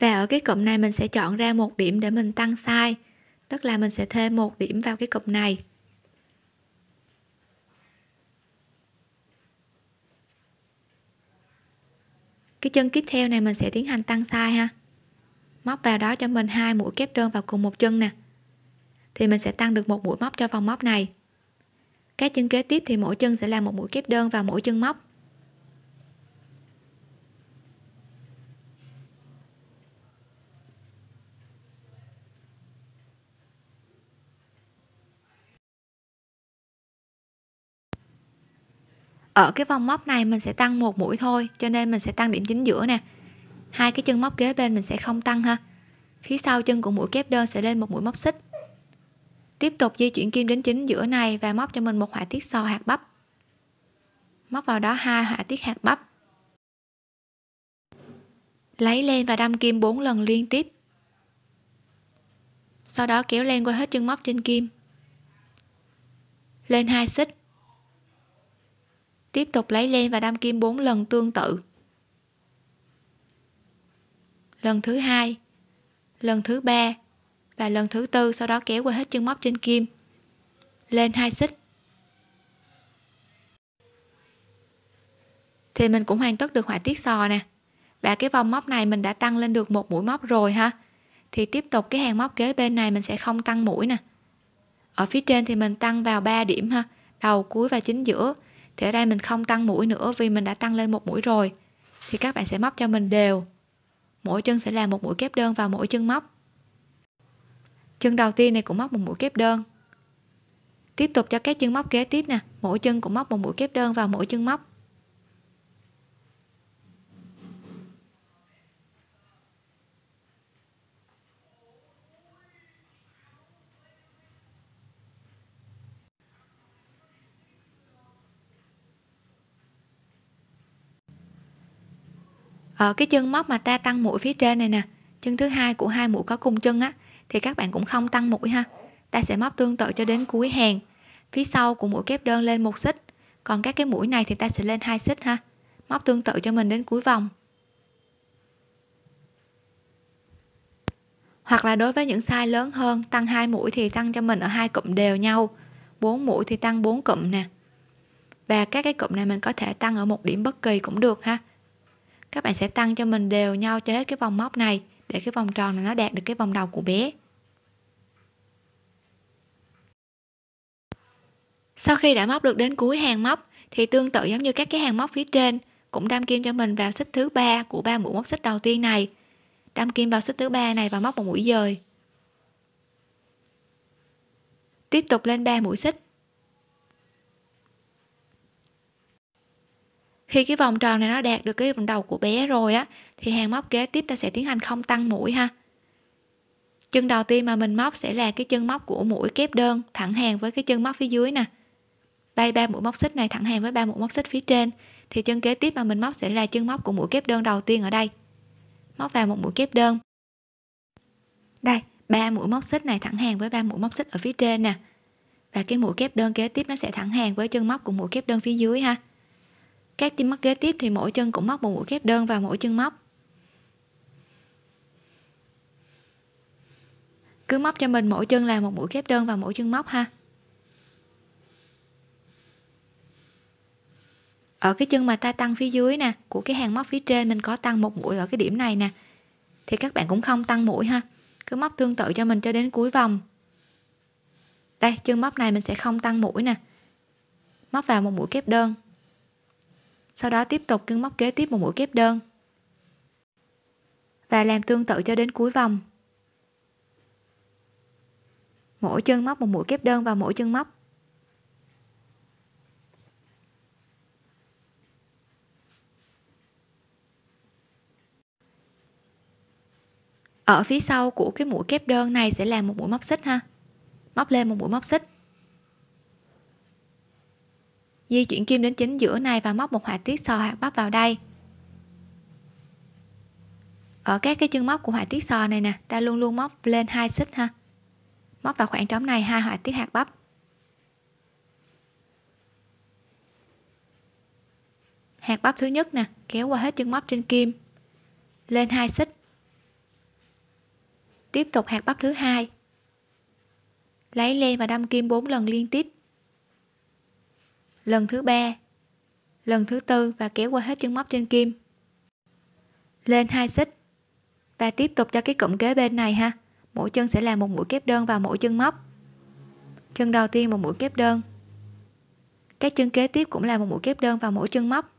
Và ở cái cụm này mình sẽ chọn ra một điểm để mình tăng size tức là mình sẽ thêm một điểm vào cái cụm này. Cái chân tiếp theo này mình sẽ tiến hành tăng size ha. Móc vào đó cho mình hai mũi kép đơn vào cùng một chân nè. Thì mình sẽ tăng được một mũi móc cho vòng móc này. Các chân kế tiếp thì mỗi chân sẽ là một mũi kép đơn vào mỗi chân móc. Ở cái vòng móc này mình sẽ tăng một mũi thôi, cho nên mình sẽ tăng điểm chính giữa nè. Hai cái chân móc kế bên mình sẽ không tăng ha. Phía sau chân của mũi kép đơn sẽ lên một mũi móc xích. Tiếp tục di chuyển kim đến chính giữa này và móc cho mình một họa tiết sò hạt bắp. Móc vào đó hai họa tiết hạt bắp. Lấy lên và đâm kim 4 lần liên tiếp. Sau đó kéo lên qua hết chân móc trên kim. Lên hai xích tiếp tục lấy lên và đâm kim 4 lần tương tự. Lần thứ hai, lần thứ ba và lần thứ tư sau đó kéo qua hết chân móc trên kim. Lên hai xích. Thì mình cũng hoàn tất được họa tiết sò nè. Và cái vòng móc này mình đã tăng lên được một mũi móc rồi ha. Thì tiếp tục cái hàng móc kế bên này mình sẽ không tăng mũi nè. Ở phía trên thì mình tăng vào 3 điểm ha, đầu cuối và chính giữa thì ở đây mình không tăng mũi nữa vì mình đã tăng lên một mũi rồi. Thì các bạn sẽ móc cho mình đều. Mỗi chân sẽ là một mũi kép đơn vào mỗi chân móc. Chân đầu tiên này cũng móc một mũi kép đơn. Tiếp tục cho các chân móc kế tiếp nè. Mỗi chân cũng móc một mũi kép đơn vào mỗi chân móc. Ở cái chân móc mà ta tăng mũi phía trên này nè, chân thứ hai của hai mũi có cùng chân á, thì các bạn cũng không tăng mũi ha. Ta sẽ móc tương tự cho đến cuối hàng. Phía sau của mũi kép đơn lên một xích, còn các cái mũi này thì ta sẽ lên hai xích ha. Móc tương tự cho mình đến cuối vòng. Hoặc là đối với những size lớn hơn, tăng hai mũi thì tăng cho mình ở hai cụm đều nhau. Bốn mũi thì tăng bốn cụm nè. Và các cái cụm này mình có thể tăng ở một điểm bất kỳ cũng được ha các bạn sẽ tăng cho mình đều nhau cho hết cái vòng móc này, để cái vòng tròn này nó đạt được cái vòng đầu của bé. Sau khi đã móc được đến cuối hàng móc, thì tương tự giống như các cái hàng móc phía trên, cũng đâm kim cho mình vào xích thứ ba của ba mũi móc xích đầu tiên này. Đâm kim vào xích thứ ba này và móc một mũi dời. Tiếp tục lên ba mũi xích. Khi cái vòng tròn này nó đạt được cái vòng đầu của bé rồi á, thì hàng móc kế tiếp ta sẽ tiến hành không tăng mũi ha. Chân đầu tiên mà mình móc sẽ là cái chân móc của mũi kép đơn thẳng hàng với cái chân móc phía dưới nè. Đây, ba mũi móc xích này thẳng hàng với ba mũi móc xích phía trên. Thì chân kế tiếp mà mình móc sẽ là chân móc của mũi kép đơn đầu tiên ở đây. Móc vào một mũi kép đơn. Đây, ba mũi móc xích này thẳng hàng với ba mũi móc xích ở phía trên nè. Và cái mũi kép đơn kế tiếp nó sẽ thẳng hàng với chân móc của mũi kép đơn phía dưới ha các tim móc kế tiếp thì mỗi chân cũng móc một mũi kép đơn vào mỗi chân móc. Cứ móc cho mình mỗi chân là một mũi kép đơn vào mỗi chân móc ha. Ở cái chân mà ta tăng phía dưới nè, của cái hàng móc phía trên mình có tăng một mũi ở cái điểm này nè. Thì các bạn cũng không tăng mũi ha. Cứ móc tương tự cho mình cho đến cuối vòng. Đây, chân móc này mình sẽ không tăng mũi nè. Móc vào một mũi kép đơn sau đó tiếp tục cưng móc kế tiếp một mũi kép đơn. Và làm tương tự cho đến cuối vòng. Mỗi chân móc một mũi kép đơn vào mỗi chân móc. Ở phía sau của cái mũi kép đơn này sẽ là một mũi móc xích ha. Móc lên một mũi móc xích di chuyển kim đến chính giữa này và móc một họa tiết sò hạt bắp vào đây. Ở các cái chân móc của họa tiết sò này nè, ta luôn luôn móc lên hai xích ha. Móc vào khoảng trống này, hai họa tiết hạt bắp. Hạt bắp thứ nhất nè, kéo qua hết chân móc trên kim, lên hai xích. Tiếp tục hạt bắp thứ hai, lấy len và đâm kim 4 lần liên tiếp lần thứ ba. Lần thứ tư và kéo qua hết chân móc trên kim. Lên hai xích. Và tiếp tục cho cái cụm kế bên này ha. Mỗi chân sẽ là một mũi kép đơn vào mỗi chân móc. Chân đầu tiên một mũi kép đơn. Các chân kế tiếp cũng là một mũi kép đơn vào mỗi chân móc.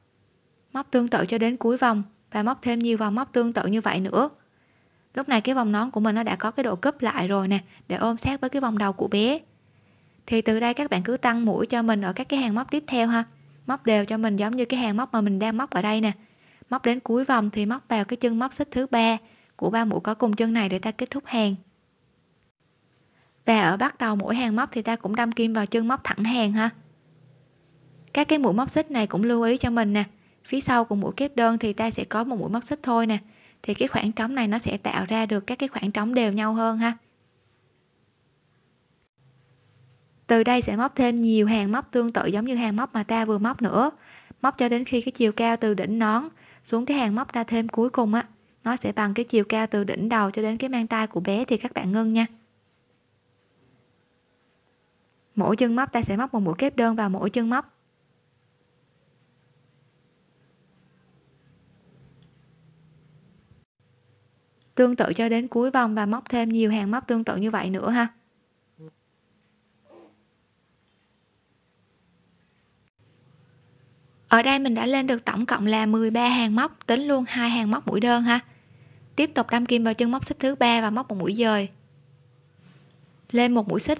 Móc tương tự cho đến cuối vòng và móc thêm nhiều vòng móc tương tự như vậy nữa. Lúc này cái vòng nón của mình nó đã có cái độ cúp lại rồi nè, để ôm sát với cái vòng đầu của bé thì từ đây các bạn cứ tăng mũi cho mình ở các cái hàng móc tiếp theo ha. Móc đều cho mình giống như cái hàng móc mà mình đang móc ở đây nè. Móc đến cuối vòng thì móc vào cái chân móc xích thứ ba của ba mũi có cùng chân này để ta kết thúc hàng. Và ở bắt đầu mỗi hàng móc thì ta cũng đâm kim vào chân móc thẳng hàng ha. Các cái mũi móc xích này cũng lưu ý cho mình nè. Phía sau của mũi kép đơn thì ta sẽ có một mũi móc xích thôi nè. Thì cái khoảng trống này nó sẽ tạo ra được các cái khoảng trống đều nhau hơn ha. Từ đây sẽ móc thêm nhiều hàng móc tương tự giống như hàng móc mà ta vừa móc nữa. Móc cho đến khi cái chiều cao từ đỉnh nón xuống cái hàng móc ta thêm cuối cùng á, nó sẽ bằng cái chiều cao từ đỉnh đầu cho đến cái mang tay của bé thì các bạn ngưng nha. Mỗi chân móc ta sẽ móc một mũi kép đơn vào mỗi chân móc. Tương tự cho đến cuối vòng và móc thêm nhiều hàng móc tương tự như vậy nữa ha. Ở đây mình đã lên được tổng cộng là 13 hàng móc, tính luôn hai hàng móc mũi đơn ha. Tiếp tục đâm kim vào chân móc xích thứ ba và móc một mũi dời. Lên một mũi xích.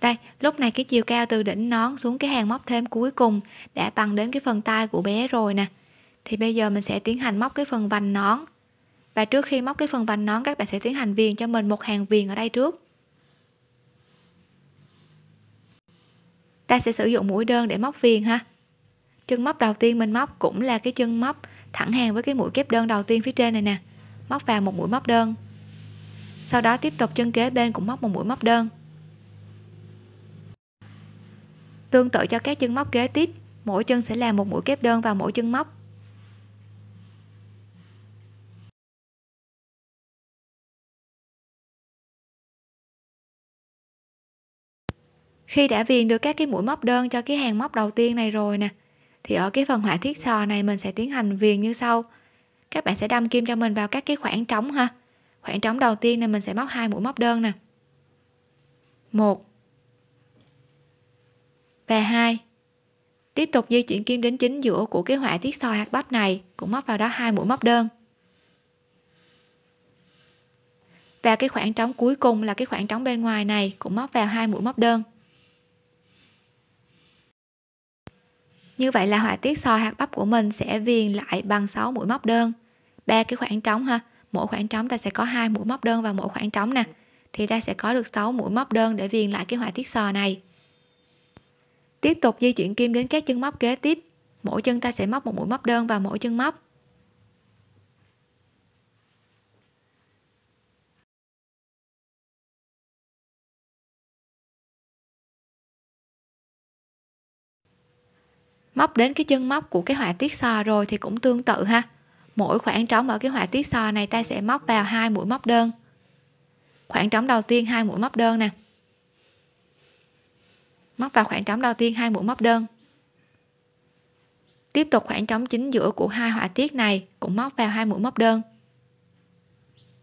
Đây, lúc này cái chiều cao từ đỉnh nón xuống cái hàng móc thêm cuối cùng đã bằng đến cái phần tay của bé rồi nè. Thì bây giờ mình sẽ tiến hành móc cái phần vành nón. Và trước khi móc cái phần vành nón, các bạn sẽ tiến hành viền cho mình một hàng viền ở đây trước. Ta sẽ sử dụng mũi đơn để móc viền ha. Chân móc đầu tiên mình móc cũng là cái chân móc thẳng hàng với cái mũi kép đơn đầu tiên phía trên này nè. Móc vào một mũi móc đơn. Sau đó tiếp tục chân kế bên cũng móc một mũi móc đơn. Tương tự cho các chân móc kế tiếp, mỗi chân sẽ làm một mũi kép đơn vào mỗi chân móc. Khi đã viền được các cái mũi móc đơn cho cái hàng móc đầu tiên này rồi nè, thì ở cái phần họa tiết sò này mình sẽ tiến hành viền như sau. Các bạn sẽ đâm kim cho mình vào các cái khoảng trống ha. Khoảng trống đầu tiên này mình sẽ móc hai mũi móc đơn nè. Một và hai. Tiếp tục di chuyển kim đến chính giữa của cái họa tiết sò hạt bắp này, cũng móc vào đó hai mũi móc đơn. Và cái khoảng trống cuối cùng là cái khoảng trống bên ngoài này, cũng móc vào hai mũi móc đơn. Như vậy là họa tiết sò hạt bắp của mình sẽ viền lại bằng 6 mũi móc đơn. Ba cái khoảng trống ha, mỗi khoảng trống ta sẽ có hai mũi móc đơn vào mỗi khoảng trống nè. Thì ta sẽ có được 6 mũi móc đơn để viền lại cái họa tiết sò này. Tiếp tục di chuyển kim đến các chân móc kế tiếp. Mỗi chân ta sẽ móc một mũi móc đơn vào mỗi chân móc. Móc đến cái chân móc của cái họa tiết sò rồi thì cũng tương tự ha. Mỗi khoảng trống ở cái họa tiết sò này ta sẽ móc vào hai mũi móc đơn. Khoảng trống đầu tiên hai mũi móc đơn nè. Móc vào khoảng trống đầu tiên hai mũi móc đơn. Tiếp tục khoảng trống chính giữa của hai họa tiết này cũng móc vào hai mũi móc đơn.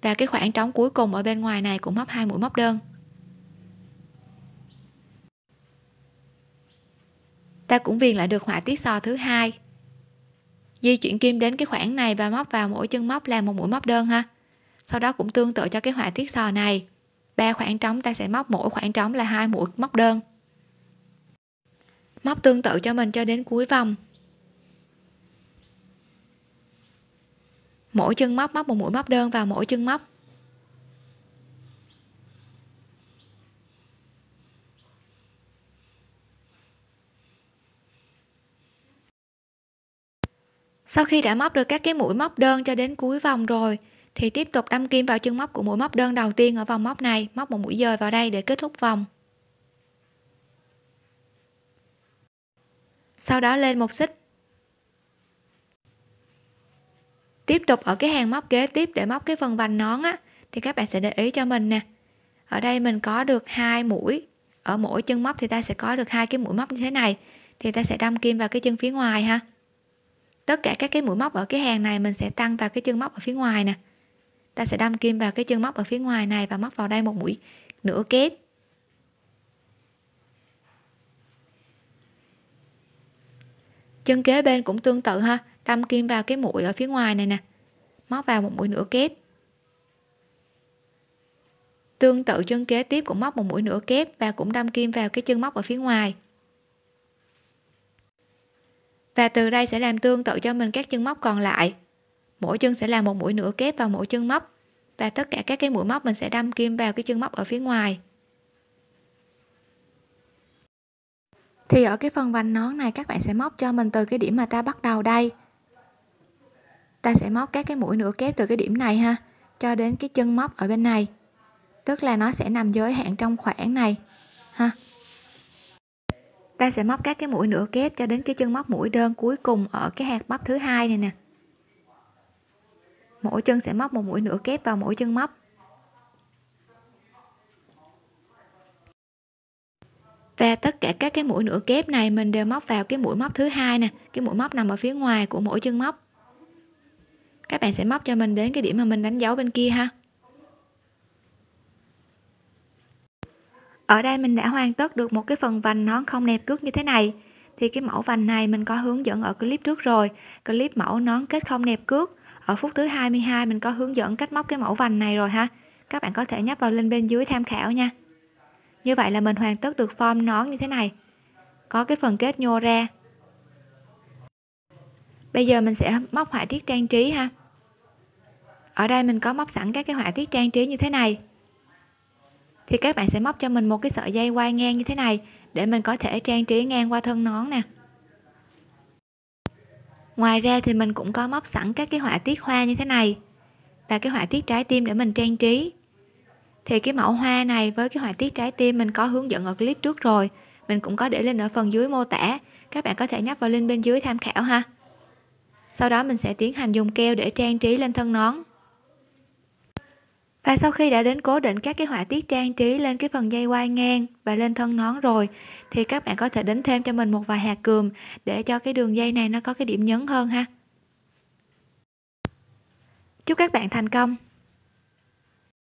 Và cái khoảng trống cuối cùng ở bên ngoài này cũng móc hai mũi móc đơn. Ta cũng viền lại được họa tiết sò thứ hai. Di chuyển kim đến cái khoảng này và móc vào mỗi chân móc làm một mũi móc đơn ha. Sau đó cũng tương tự cho cái họa tiết sò này. Ba khoảng trống ta sẽ móc mỗi khoảng trống là hai mũi móc đơn. Móc tương tự cho mình cho đến cuối vòng. Mỗi chân móc móc một mũi móc đơn vào mỗi chân móc. Sau khi đã móc được các cái mũi móc đơn cho đến cuối vòng rồi, thì tiếp tục đâm kim vào chân móc của mũi móc đơn đầu tiên ở vòng móc này, móc một mũi dời vào đây để kết thúc vòng. Sau đó lên một xích. Tiếp tục ở cái hàng móc kế tiếp để móc cái phần vành nón á, thì các bạn sẽ để ý cho mình nè. Ở đây mình có được hai mũi, ở mỗi chân móc thì ta sẽ có được hai cái mũi móc như thế này, thì ta sẽ đâm kim vào cái chân phía ngoài ha tất cả các cái mũi móc ở cái hàng này mình sẽ tăng vào cái chân móc ở phía ngoài nè. Ta sẽ đâm kim vào cái chân móc ở phía ngoài này và móc vào đây một mũi nửa kép. Chân kế bên cũng tương tự ha, đâm kim vào cái mũi ở phía ngoài này nè, móc vào một mũi nửa kép. Tương tự chân kế tiếp cũng móc một mũi nửa kép và cũng đâm kim vào cái chân móc ở phía ngoài và từ đây sẽ làm tương tự cho mình các chân móc còn lại. Mỗi chân sẽ là một mũi nửa kép vào mỗi chân móc. Và tất cả các cái mũi móc mình sẽ đâm kim vào cái chân móc ở phía ngoài. Thì ở cái phần vành nón này, các bạn sẽ móc cho mình từ cái điểm mà ta bắt đầu đây. Ta sẽ móc các cái mũi nửa kép từ cái điểm này ha, cho đến cái chân móc ở bên này. Tức là nó sẽ nằm giới hạn trong khoảng này, ha ta sẽ móc các cái mũi nửa kép cho đến cái chân móc mũi đơn cuối cùng ở cái hạt móc thứ hai này nè. Mỗi chân sẽ móc một mũi nửa kép vào mỗi chân móc. Và tất cả các cái mũi nửa kép này mình đều móc vào cái mũi móc thứ hai nè, cái mũi móc nằm ở phía ngoài của mỗi chân móc. Các bạn sẽ móc cho mình đến cái điểm mà mình đánh dấu bên kia ha. Ở đây mình đã hoàn tất được một cái phần vành nón không nẹp cước như thế này. Thì cái mẫu vành này mình có hướng dẫn ở clip trước rồi. Clip mẫu nón kết không nẹp cước. Ở phút thứ 22 mình có hướng dẫn cách móc cái mẫu vành này rồi ha. Các bạn có thể nhấp vào link bên dưới tham khảo nha. Như vậy là mình hoàn tất được form nón như thế này. Có cái phần kết nhô ra. Bây giờ mình sẽ móc họa tiết trang trí ha. Ở đây mình có móc sẵn các cái họa tiết trang trí như thế này thì các bạn sẽ móc cho mình một cái sợi dây quai ngang như thế này, để mình có thể trang trí ngang qua thân nón nè. Ngoài ra thì mình cũng có móc sẵn các cái họa tiết hoa như thế này và cái họa tiết trái tim để mình trang trí. Thì cái mẫu hoa này với cái họa tiết trái tim mình có hướng dẫn ở clip trước rồi, mình cũng có để lên ở phần dưới mô tả. Các bạn có thể nhấp vào link bên dưới tham khảo ha. Sau đó mình sẽ tiến hành dùng keo để trang trí lên thân nón và sau khi đã đến cố định các cái họa tiết trang trí lên cái phần dây quai ngang và lên thân nón rồi, thì các bạn có thể đính thêm cho mình một vài hạt cườm để cho cái đường dây này nó có cái điểm nhấn hơn ha. Chúc các bạn thành công!